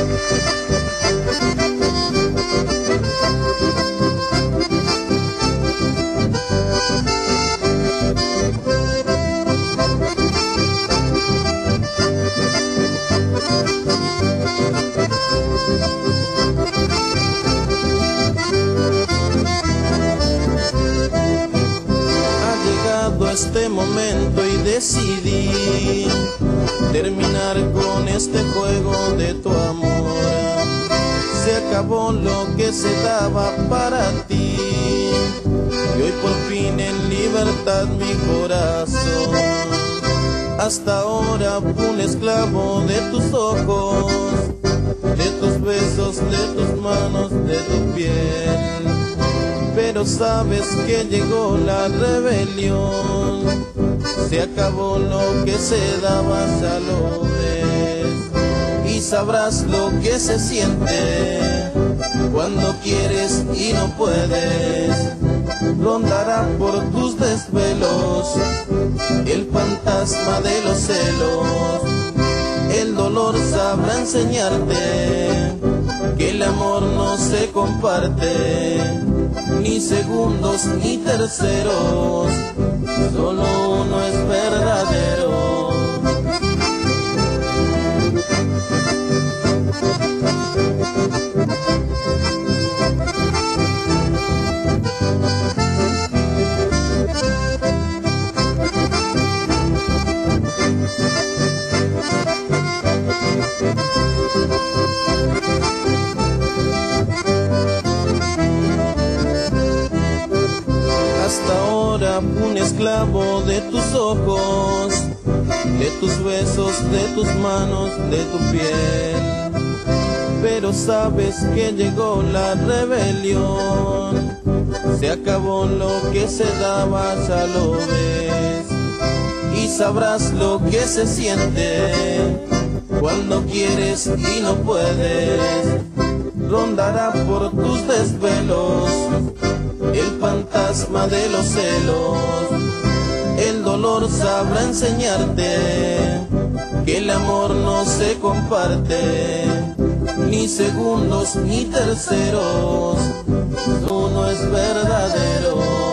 Ha llegado este momento y decidí terminar con este juego de tu amor. Se acabó lo que se daba para ti y hoy por fin en libertad mi corazón. Hasta ahora un esclavo de tus ojos, de tus besos, de tus manos, de tu piel pero sabes que llegó la rebelión. Se acabó lo que se daba, ya lo ves. Sabrás lo que se siente cuando quieres y no puedes. Rondará por tus desvelos el fantasma de los celos. El dolor sabrá enseñarte que el amor no se comparte ni segundos ni terceros, solo esclavo de tus ojos, de tus besos, de tus manos, de tu piel. Pero sabes que llegó la rebelión, se acabó lo que se daba, ya lo ves. Y sabrás lo que se siente cuando quieres y no puedes. Rondará por tus desvelos el fantasma de los celos. Sabrá enseñarte que el amor no se comparte, ni segundos ni terceros, uno es verdadero.